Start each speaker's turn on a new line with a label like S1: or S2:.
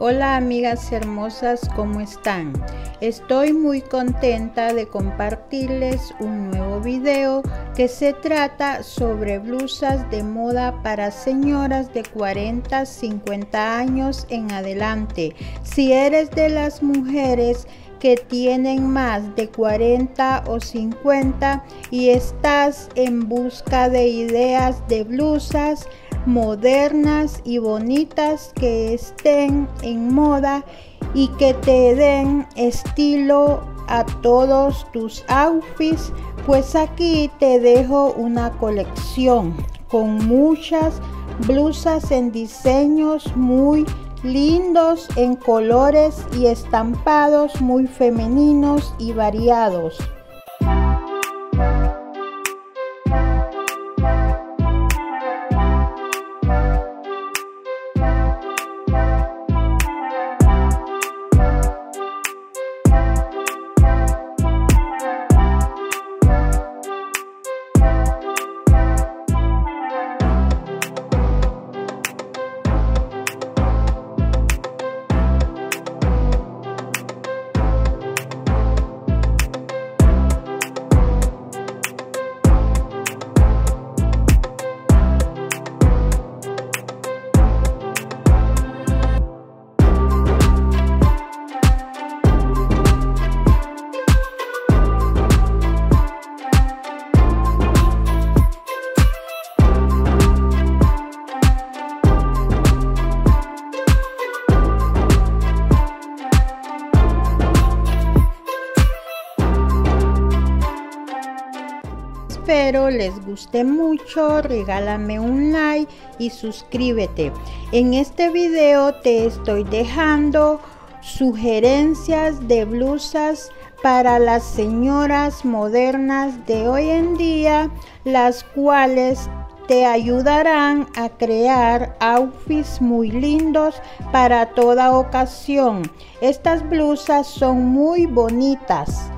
S1: Hola amigas hermosas, ¿cómo están? Estoy muy contenta de compartirles un nuevo video que se trata sobre blusas de moda para señoras de 40, 50 años en adelante. Si eres de las mujeres que tienen más de 40 o 50 y estás en busca de ideas de blusas, modernas y bonitas que estén en moda y que te den estilo a todos tus outfits, pues aquí te dejo una colección con muchas blusas en diseños muy lindos en colores y estampados muy femeninos y variados. Espero les guste mucho, regálame un like y suscríbete. En este video te estoy dejando sugerencias de blusas para las señoras modernas de hoy en día, las cuales te ayudarán a crear outfits muy lindos para toda ocasión. Estas blusas son muy bonitas.